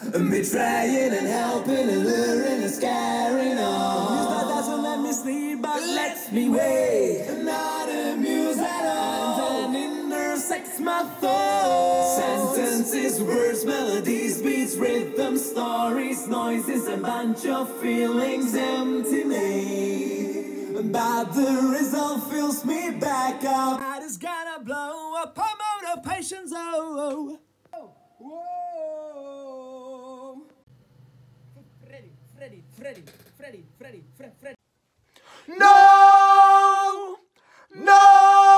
Me trying and helping and luring and scaring on. News that doesn't let me sleep but lets me wake. Not a muse at all. And intersects my thoughts. Sentences, words, melodies, beats, rhythm, stories, noises, a bunch of feelings empty me. But the result fills me back up. I just gotta blow up a motor patience. Oh, oh. Whoa. Freddy, Freddy, Freddy, Freddy. No! No!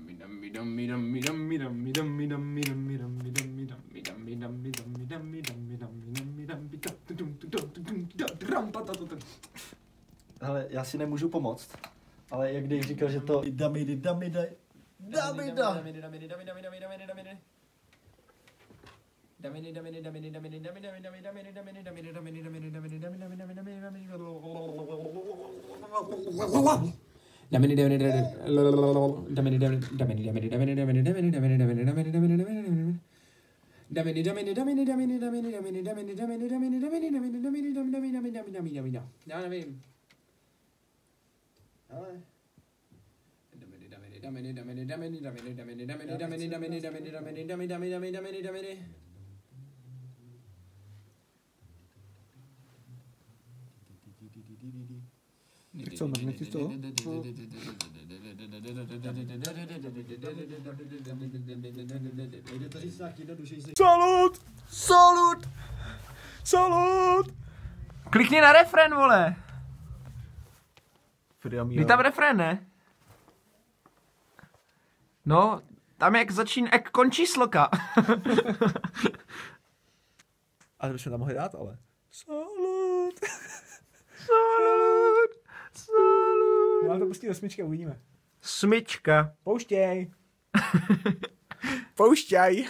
Hele, já si nemůžu pomoct. Ale jak Dave říkal, že to... Dami, dami, dami, dami, dami. Já nevím. Hele. Tak co, mrkni ti z toho? Hello. To říct nějak jednodušeji. Salut! Salut! Salut! Klikni na refren, vole. Je tam refren, ne? No, tam jak začín, jak končí sloka. Ale bychom tam mohli dát, ale. Salut! Já to pustí do smyčky, uvidíme. Smyčka. Pouštěj. Pouštěj.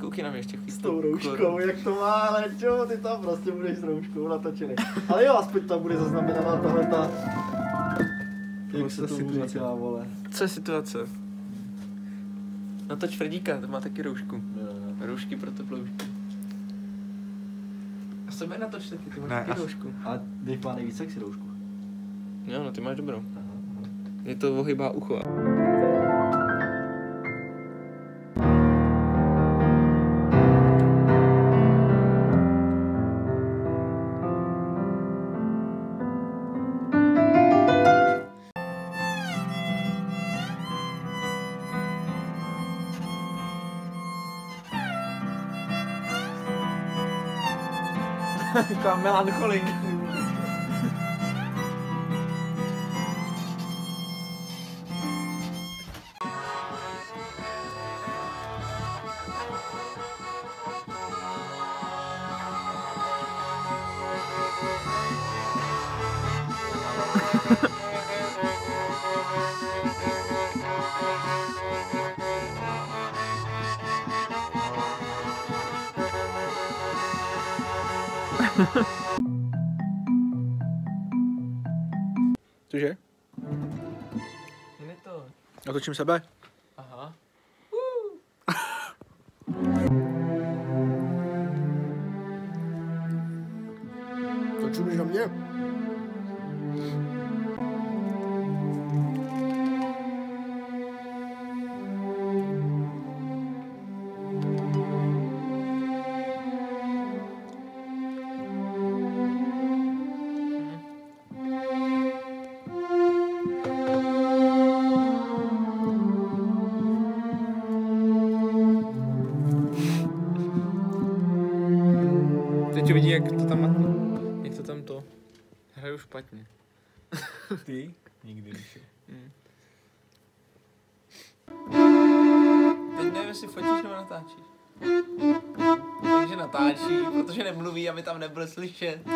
Koukej na mě ještě S tou rouškou, jak to má, ale čo, ty tam prostě budeš s rouškou natočený. Ale jo, aspoň tam bude zaznamenaná tahle ta... Jak se to situace. říká, vole. Co je situace? Natoč Fredíka, to má taky roušku. Roušky pro teploušky. A sebe natoč taky, ty máš Ne, taky a- roušku. A Dave má nejvíc sexy roušku. Jo, no ty máš dobrou. Je to ohybá ucho. Kamel aan de kolling. Cože? To. Natočím sebe. Aha. Točíš na mě. Teď vidí, jak to tam, jak to tam to hraju špatně. Ty? Nikdy neši. Teď nevím, jestli fotíš nebo natáčíš. Takže natáčí, protože nemluví, aby tam nebyl slyšet.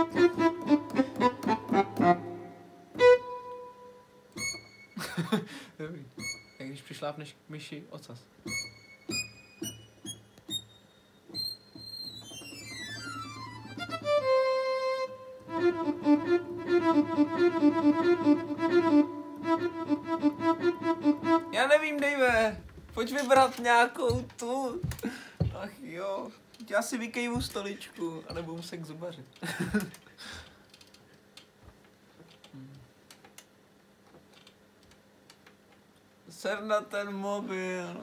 Dobrý. Jak když přišlápneš k myši ocas. Vybrat nějakou tu. Ach jo. Já si vykejvu stoličku a nebudu se k zubaři. Ser na ten mobil.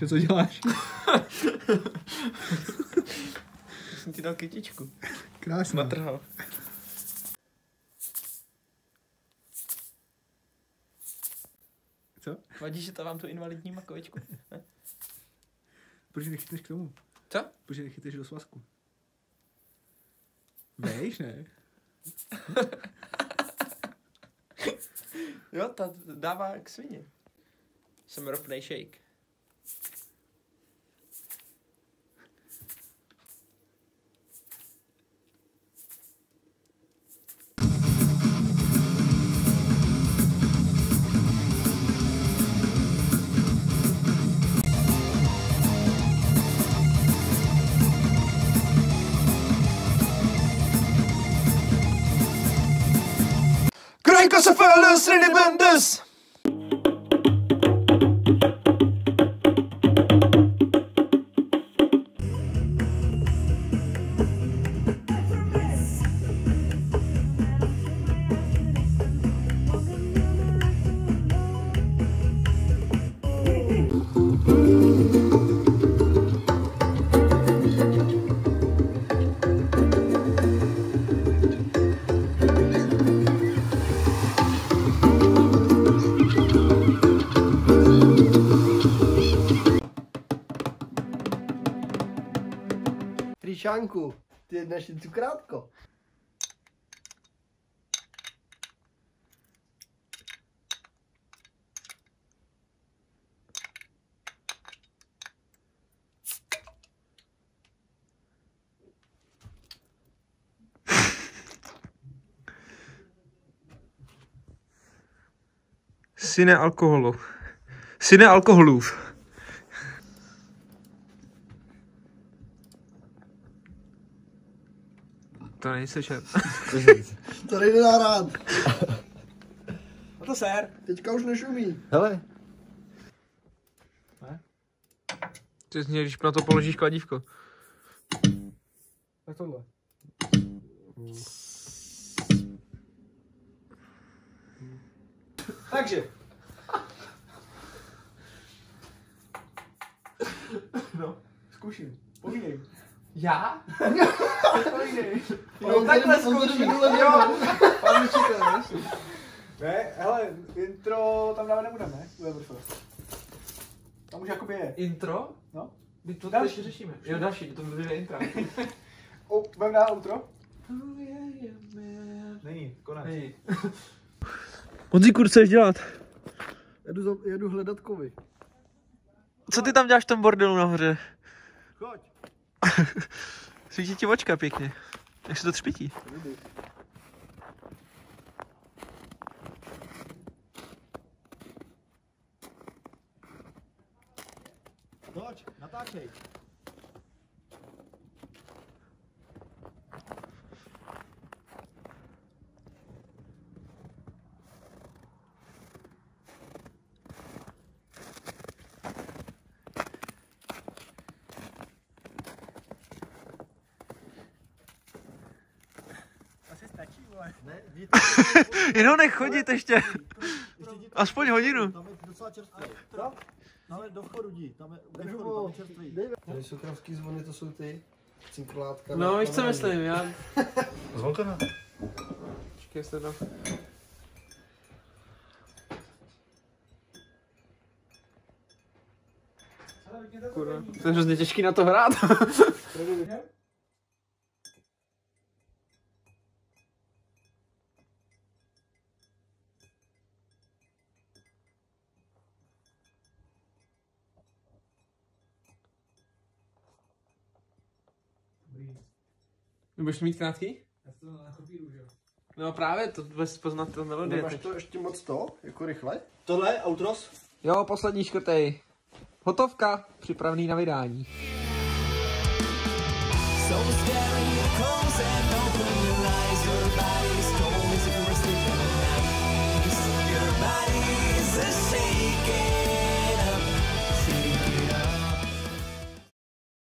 Ještě co děláš? Jsem ti dal kytičku. Krásná. Matrhal. Co? Vadí, že to vám tu invalidní makovičku. Ne? Proč nechytneš k tomu? Co? Proč nechytneš do svazku? Vejš, ne? Jo, ta dává k svině. Jsem ropnej shake. Let's det i Bundus! Tričánku, ty jedneš jen cukrátko. Syne alkoholu. Syne alkoholův. To není slyšet. To nejde nahrát. No to sér. Teďka už nešumí. Hele, To zní, když na to položíš kladívko. Tak tohle. Takže. No, zkusím. Povídej. Já? Povídej. Jo, takhle zkouším. Jo, pan učitel, Ne, hele, intro tam dáme nebudeme, ne? Everfest. Tam už jakoby je. Intro? No. My to Další. další řešíme. Jo, další, to bude intro. O, budeme dát outro? Není, konec. Hej. Honzíku, co chceš dělat? Jedu, za, jedu hledat kovy. Co ty tam děláš v tom bordelu nahoře? Choď. Svítí ti očka pěkně. Jak se to třpití? Toč, natáčej. Asi stačí, vole. Ne, jdi Jenom nech chodit ještě. Aspoň hodinu. Tam je docela čerstvý. Je do vchodu jdi, tam je, do vchodu, tam je čerstvý. Tady jsou kravský zvony, to jsou ty cinklátka. No, víš co myslím, já... Zvonka na. Počkej, se tam. Kurva, to je hrozně těžký na to hrát. Budeš mít krátký? Já to nakopíru, jo. No právě, to bez poznat to melodie. Nemáš to ještě moc to, jako rychle? Tohle outros? Jo, poslední škrtej. Hotovka, připravený na vydání. So